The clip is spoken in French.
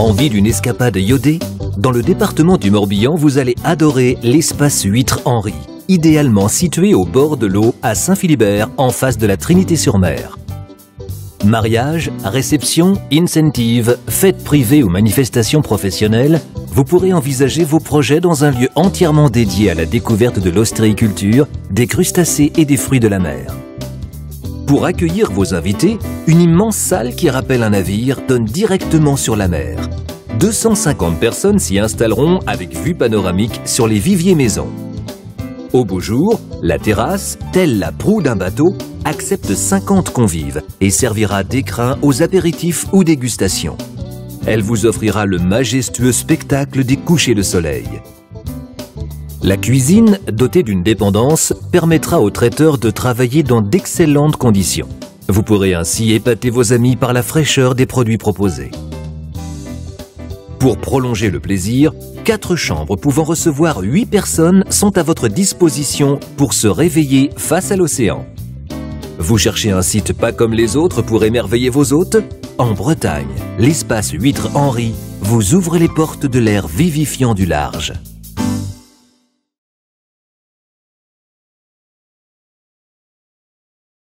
Envie d'une escapade iodée? Dans le département du Morbihan, vous allez adorer l'espace Huître Henri, idéalement situé au bord de l'eau à Saint-Philibert, en face de la Trinité-sur-Mer. Mariage, réception, incentive, fêtes privées ou manifestations professionnelles, vous pourrez envisager vos projets dans un lieu entièrement dédié à la découverte de l'ostréiculture, des crustacés et des fruits de la mer. Pour accueillir vos invités, une immense salle qui rappelle un navire donne directement sur la mer. 250 personnes s'y installeront avec vue panoramique sur les viviers maisons. Au beau jour, la terrasse, telle la proue d'un bateau, accepte 50 convives et servira d'écrin aux apéritifs ou dégustations. Elle vous offrira le majestueux spectacle des couchers de soleil. La cuisine, dotée d'une dépendance, permettra aux traiteurs de travailler dans d'excellentes conditions. Vous pourrez ainsi épater vos amis par la fraîcheur des produits proposés. Pour prolonger le plaisir, quatre chambres pouvant recevoir 8 personnes sont à votre disposition pour se réveiller face à l'océan. Vous cherchez un site pas comme les autres pour émerveiller vos hôtes? En Bretagne, l'espace Huître Henri vous ouvre les portes de l'air vivifiant du large.